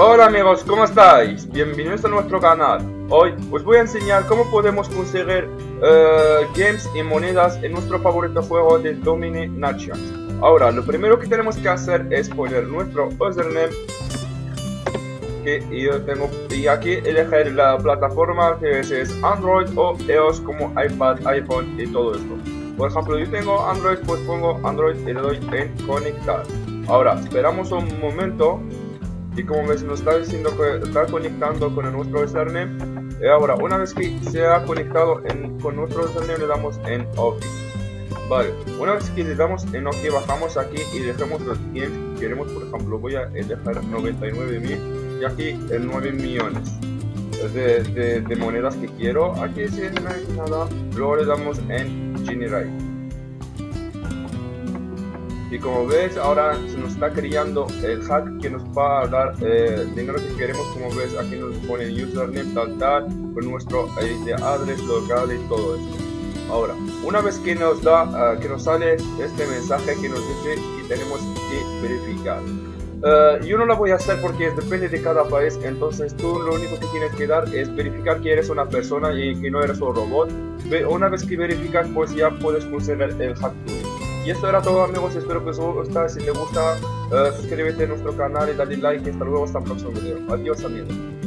Hola amigos, ¿cómo estáis? Bienvenidos a nuestro canal. Hoy os voy a enseñar cómo podemos conseguir uh, games y monedas en nuestro favorito juego de Domini Nations. Ahora, lo primero que tenemos que hacer es poner nuestro username que yo tengo y aquí elegir la plataforma que es Android o EOS como iPad, iPhone y todo esto. Por ejemplo, yo tengo Android, pues pongo Android y le doy en conectar. Ahora, esperamos un momento y como ves nos está diciendo que está conectando con nuestro username y ahora una vez que se ha conectado con nuestro username le damos en OK. Vale una vez que le damos en OK bajamos aquí y dejamos los games que queremos. Por ejemplo voy a dejar 99.000 y aquí en 9 millones de, de, monedas que quiero. Aquí si no hay nada. Luego le damos en generate y como ves ahora se nos está creando el hack que nos va a dar eh, el dinero que queremos como ves aquí nos pone username tal tal con nuestro ID address local y todo esto. Ahora una vez que nos da uh, que nos sale este mensaje que nos dice que tenemos que verificar. Uh, yo no lo voy a hacer porque depende de cada país entonces tú lo único que tienes que dar es verificar que eres una persona y que no eres un robot. Una vez que verificas pues ya puedes funcionar el hack y esto era todo amigos, espero que os guste, si te gusta, uh, suscríbete a nuestro canal y dale like hasta luego hasta el próximo video. Adiós amigos.